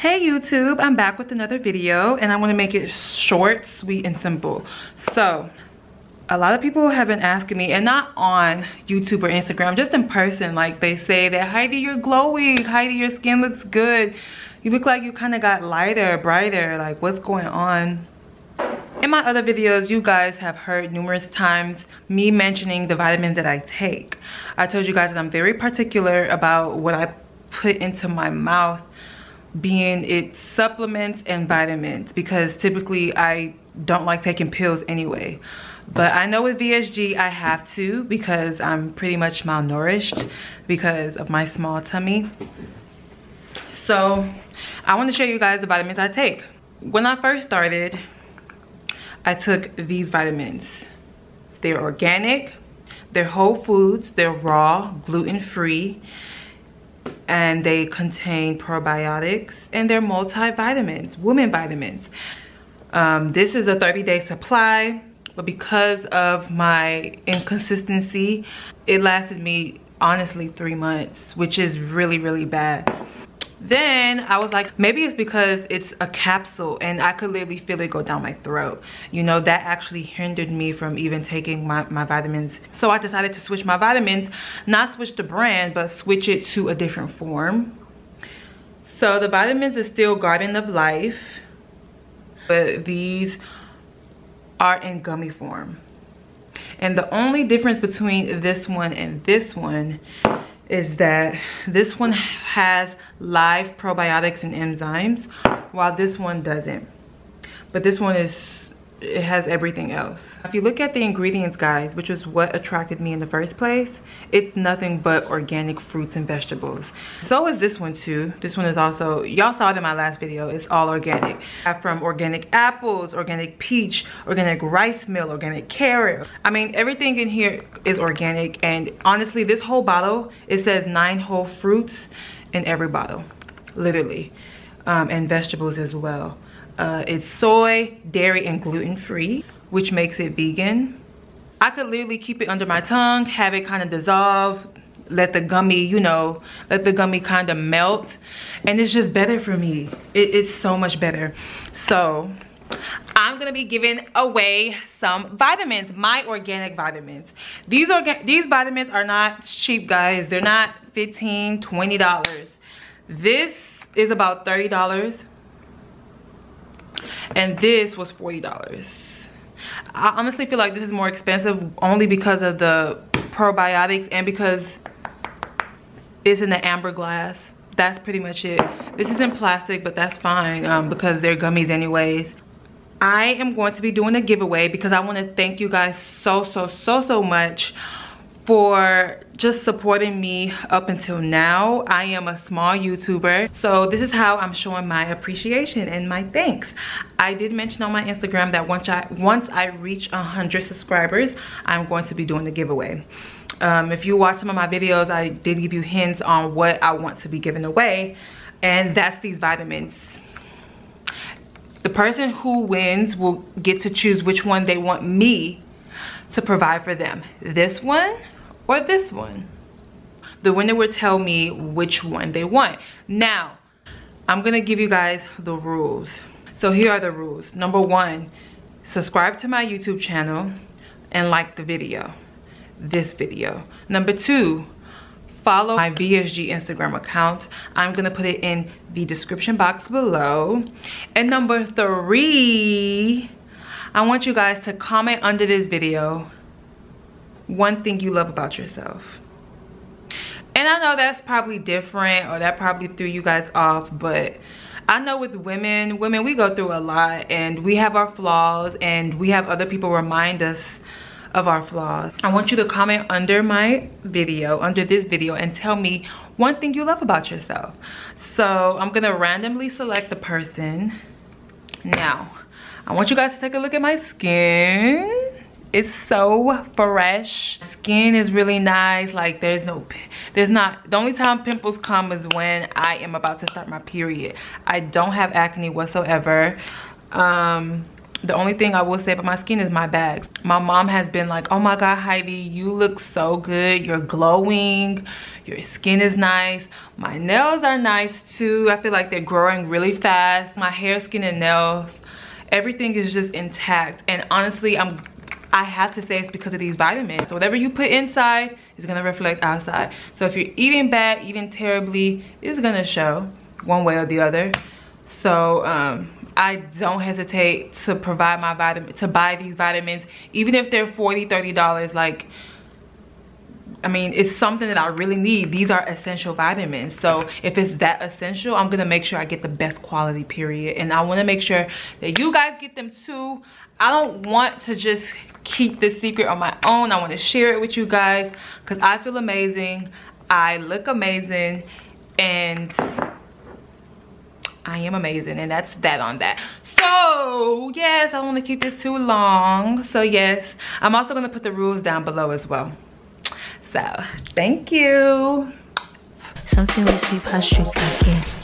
Hey YouTube, I'm back with another video and I want to make it short, sweet, and simple. So, a lot of people have been asking me, and not on YouTube or Instagram, just in person, like they say that, Heidi, you're glowing, Heidi, your skin looks good. You look like you kind of got lighter, brighter, like what's going on? In my other videos, you guys have heard numerous times me mentioning the vitamins that I take. I told you guys that I'm very particular about what I put into my mouth being its supplements and vitamins because typically I don't like taking pills anyway. But I know with VSG I have to because I'm pretty much malnourished because of my small tummy. So I want to show you guys the vitamins I take. When I first started, I took these vitamins. They're organic, they're whole foods, they're raw, gluten-free, and they contain probiotics and they're multivitamins, women vitamins. Um, this is a 30 day supply, but because of my inconsistency, it lasted me honestly three months, which is really, really bad. Then I was like, maybe it's because it's a capsule and I could literally feel it go down my throat. You know, that actually hindered me from even taking my, my vitamins. So I decided to switch my vitamins, not switch the brand, but switch it to a different form. So the vitamins is still Garden of Life, but these are in gummy form. And the only difference between this one and this one is that this one has live probiotics and enzymes while this one doesn't. But this one is it has everything else. If you look at the ingredients guys which is what attracted me in the first place it's nothing but organic fruits and vegetables. So is this one too. This one is also y'all saw it in my last video it's all organic. From organic apples organic peach organic rice meal organic carrot. I mean everything in here is organic and honestly this whole bottle it says nine whole fruits in every bottle literally um, and vegetables as well uh, it's soy, dairy, and gluten-free, which makes it vegan. I could literally keep it under my tongue, have it kind of dissolve, let the gummy, you know, let the gummy kind of melt. And it's just better for me. It, it's so much better. So I'm gonna be giving away some vitamins, my organic vitamins. These organ these vitamins are not cheap, guys. They're not 15 $20. This is about $30 and this was $40. I honestly feel like this is more expensive only because of the probiotics and because it's in the amber glass. That's pretty much it. This is in plastic, but that's fine um, because they're gummies anyways. I am going to be doing a giveaway because I want to thank you guys so, so, so, so much for just supporting me up until now. I am a small YouTuber. So this is how I'm showing my appreciation and my thanks. I did mention on my Instagram that once I once I reach 100 subscribers, I'm going to be doing a giveaway. Um, if you watch some of my videos, I did give you hints on what I want to be giving away. And that's these vitamins. The person who wins will get to choose which one they want me to provide for them. This one or this one. The winner will tell me which one they want. Now, I'm gonna give you guys the rules. So here are the rules. Number one, subscribe to my YouTube channel and like the video, this video. Number two, follow my VSG Instagram account. I'm gonna put it in the description box below. And number three, I want you guys to comment under this video one thing you love about yourself. And I know that's probably different or that probably threw you guys off, but I know with women, women, we go through a lot and we have our flaws and we have other people remind us of our flaws. I want you to comment under my video, under this video and tell me one thing you love about yourself. So I'm gonna randomly select the person. Now, I want you guys to take a look at my skin it's so fresh skin is really nice like there's no there's not the only time pimples come is when i am about to start my period i don't have acne whatsoever um the only thing I will say about my skin is my bags. My mom has been like, oh my God, Heidi, you look so good. You're glowing. Your skin is nice. My nails are nice too. I feel like they're growing really fast. My hair, skin, and nails, everything is just intact. And honestly, I'm I have to say it's because of these vitamins. So whatever you put inside is gonna reflect outside. So if you're eating bad, eating terribly, it's gonna show one way or the other. So um, I don't hesitate to provide my vitamin, to buy these vitamins, even if they're 40 $30, like, I mean, it's something that I really need. These are essential vitamins. So if it's that essential, I'm gonna make sure I get the best quality, period. And I wanna make sure that you guys get them too. I don't want to just keep this secret on my own. I wanna share it with you guys because I feel amazing. I look amazing and I am amazing and that's that on that. So yes, I don't want to keep this too long. So yes, I'm also going to put the rules down below as well. So thank you. Something we sweep her street again.